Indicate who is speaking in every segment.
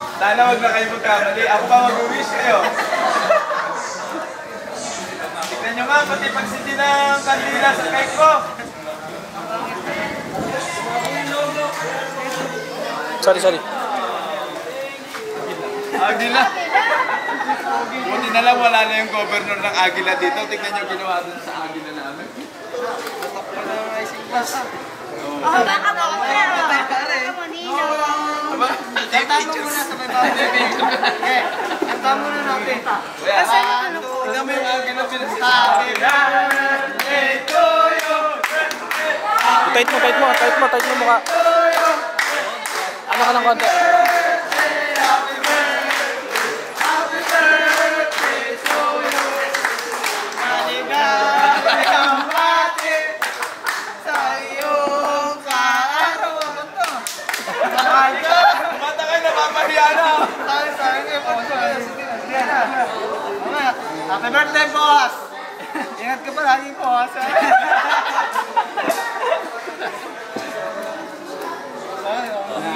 Speaker 1: Sana wag na kayo magkamali. Ako pa mag-wish kayo. Tignan nyo nga, pati pagsindi ng kandila sa cake ko.
Speaker 2: Sorry, sorry.
Speaker 1: Agila. Buti na lang wala na yung governor ng Agila dito. Tignan nyo ginawa dun sa Agila namin.
Speaker 3: Oh, baka mo. Baka mo, Nino.
Speaker 1: Aba, pictures.
Speaker 4: Kanta muna natin.
Speaker 3: Kasi ano po?
Speaker 1: Tignan mo yung Agila pinasinasabi. Happy birthday to you.
Speaker 2: Tight mo, tight mo, tight mo, tight mo mukha. Ano ka ng konti?
Speaker 4: Maligayang bati
Speaker 1: napamahiya na.
Speaker 4: Tayo sa akin eh, puso. Sige na. Mamaya. Happy birthday, boss! Ingat ka pa lagi, boss. oh, na.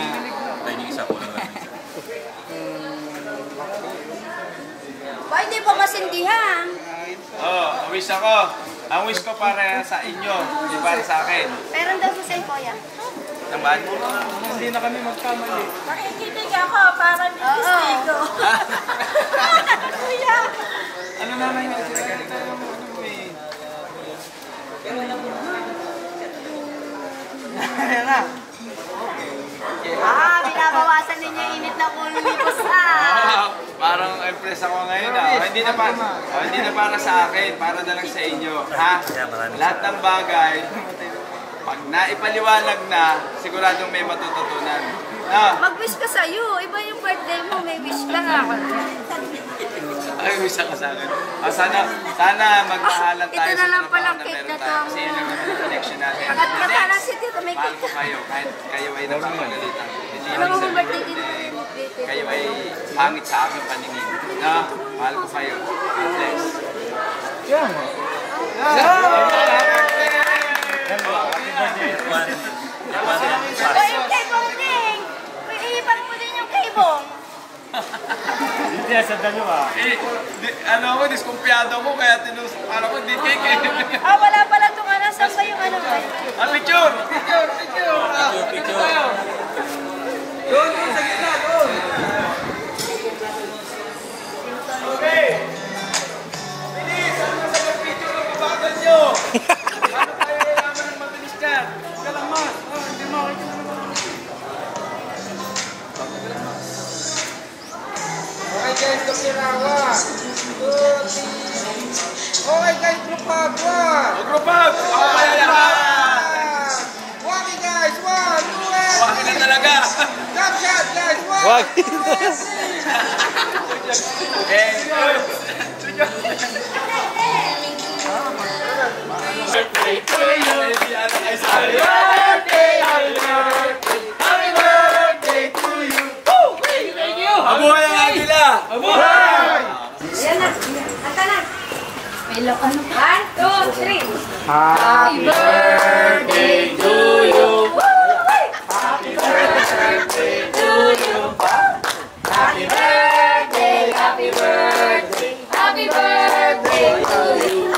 Speaker 3: Ba, hindi pa masindihan.
Speaker 1: Oh, wish ako. Ang wish ko para sa inyo, hindi para sa akin.
Speaker 3: Meron daw sa.
Speaker 1: Naman?
Speaker 4: Hindi na kami magkamali.
Speaker 3: Nakikinig ako para ni Testigo. Kuya.
Speaker 4: Ano na lang yung sinagali tayo ng ano mo eh. Ayan na.
Speaker 3: Ah, binabawasan ninyo yung init na ulo ni ah.
Speaker 1: Parang impress ako ngayon ah. Oh, hindi na para oh, hindi na para sa akin, para na lang sa inyo, ha? Lahat ng bagay pag naipaliwanag na, siguradong may matututunan. Ah,
Speaker 3: Mag-wish ka sa'yo. Iba yung birthday mo, may wish ka nga.
Speaker 1: ay, wish ako sa akin. Ah, sana, sana magmahalan
Speaker 3: Ah,
Speaker 1: tayo
Speaker 3: ito na lang
Speaker 1: trabaho
Speaker 3: palang
Speaker 1: na
Speaker 3: cake
Speaker 1: meron
Speaker 3: na to.
Speaker 1: tayo. Kasi yun naman yung connection natin.
Speaker 3: At katala
Speaker 1: Next,
Speaker 3: si Tito, may
Speaker 1: mahal
Speaker 3: cake
Speaker 1: ko
Speaker 3: ka.
Speaker 1: kayo, kahit kayo ay napapagalitan. Hindi
Speaker 3: Alam mo, birthday din mo.
Speaker 1: kayo ay pangit sa aking paningin. Na, mahal ko kayo. God bless.
Speaker 3: Ay, yung kay Bongding. Iipan mo din yung kay Bong.
Speaker 1: Eh, di, ano ako, diskumpiyado ko, kaya tinusok para ko, di cake eh.
Speaker 3: Ah, wala pala itong ano. Saan ba yung ano?
Speaker 1: Ah, picture! Picture! Picture! Picture! Okay
Speaker 4: guys, group hug. One.
Speaker 1: O, group up! Ako kaya yan!
Speaker 4: Walking guys, one, two, and
Speaker 1: Wakil na talaga!
Speaker 4: Jump shot guys, one,
Speaker 2: Wag.
Speaker 4: two, and three.
Speaker 1: Eh,
Speaker 3: May lo- ano? One, two, three. Happy birthday to you. Happy birthday to you. Happy birthday, happy birthday, happy birthday to you.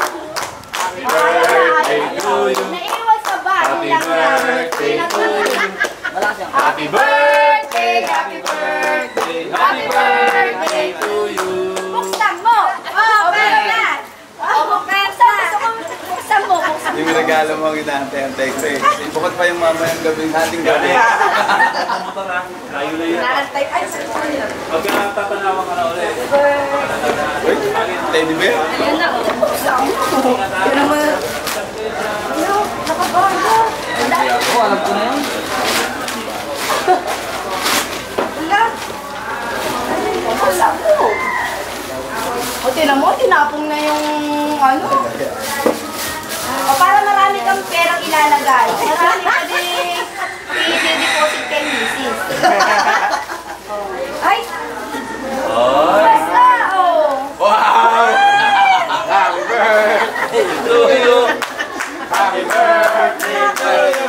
Speaker 3: Happy birthday to you. Happy birthday to you. Happy birthday,
Speaker 1: regalo mo ang inaantay-antay ko eh. Bukod pa yung mamayang gabing hating gabi.
Speaker 3: Naantay. Ay, sa kanila.
Speaker 1: Uy, teddy bear?
Speaker 3: Ayan na, oh. Yan naman. Ano? Nakabago.
Speaker 4: Oh, alam ko na yun.
Speaker 3: Wala. Wala mo. O, tinan mo, tinapong na yung ano. Perang ilalagay. Marami ka din i-deposit kay Mrs. Ay! Basta, oh!
Speaker 1: Wow! Happy birthday to you! Happy birthday to you!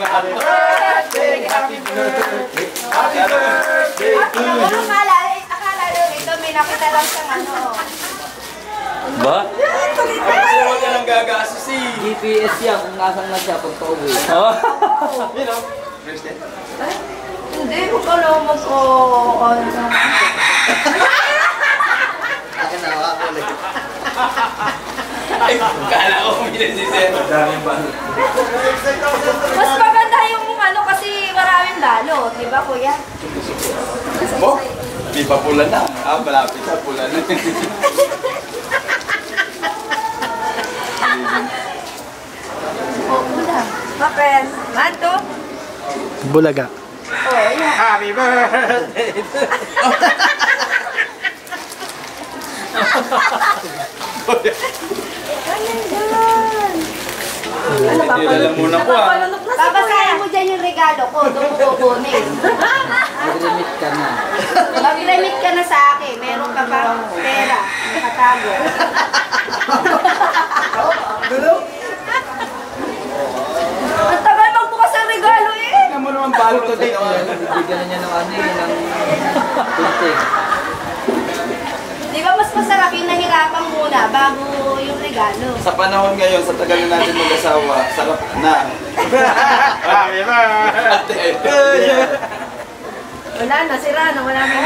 Speaker 1: Happy birthday, happy birthday, happy birthday to
Speaker 3: Ano akala, akala ito, may nakita lang siyang ano.
Speaker 2: Ba?
Speaker 1: Kasi gagastos eh.
Speaker 5: GPS yan kung nasan na siya pag pauwi.
Speaker 2: Oh.
Speaker 1: You know, Thursday.
Speaker 3: Hindi, huwag ka lang mag o ano.
Speaker 4: Akin na, ako ulit.
Speaker 1: Ay, kala ko umilan si Sir.
Speaker 3: Mas maganda yung ano kasi maraming lalo, di ba kuya?
Speaker 1: Mo? Di pa pula na. Ah, malapit sa pula na.
Speaker 3: O, una. Papel. Manto.
Speaker 2: Bulaga.
Speaker 3: O, yan.
Speaker 4: Happy birthday!
Speaker 3: Ano? Ano ba?
Speaker 1: Alam muna ko ah.
Speaker 3: Babasahin mo dyan yung regalo ko, doon ko kukunin.
Speaker 5: Mag-remit ka na.
Speaker 3: Mag-remit ka na sa akin, meron ka pa pera, nakatago. Ang tagal magbukas ang regalo eh!
Speaker 1: Tingnan mo naman balot to din.
Speaker 5: Bibigyan na niya ng ano eh, ng tunting.
Speaker 3: Di ba mas masarap yung nahirapan muna bago yung regalo?
Speaker 1: Sa panahon ngayon, sa tagal na natin mag-asawa, sarap na.
Speaker 4: Happy birthday!
Speaker 3: Wala na, sira na, wala na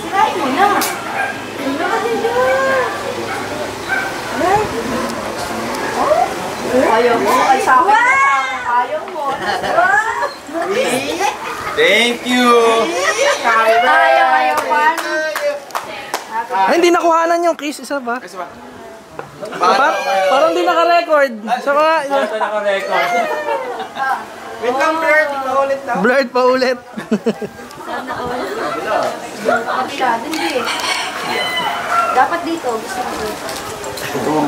Speaker 3: Sirain mo na. Ano ka din dyan? Aray. Oh? Ayaw mo, ay sa akin. Ayaw mo.
Speaker 1: Thank you!
Speaker 3: Ayaw, ayaw pa.
Speaker 2: Ay, hindi nakuhanan yung kiss. Isa ba?
Speaker 1: Kasi ba?
Speaker 2: Par parang hindi naka-record. Sa mga...
Speaker 5: Ito naka-record.
Speaker 4: Wait lang, Bert. Paulit daw.
Speaker 2: Blurred pa ulit.
Speaker 3: Sana all. Kabila, hindi. Dapat dito, gusto ko.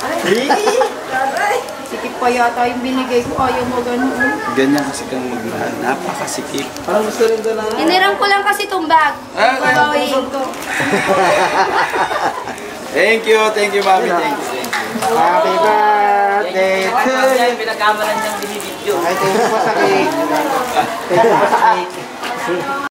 Speaker 3: Aray. Sikip pa yata yung binigay ko, ayaw mo ganun.
Speaker 1: Ganyan kasi kang magmahal. Napakasikip.
Speaker 5: Parang gusto rin ko na.
Speaker 3: Hiniram ko lang kasi itong bag.
Speaker 1: Ah.
Speaker 3: Babawiin ko.
Speaker 1: Thank you, thank you, mami. Thank you, thank you.
Speaker 4: Happy birthday to you!
Speaker 5: Pinagkamalan niyang binibidyo.
Speaker 4: Ay, thank you po sa cake. Thank you po sa cake.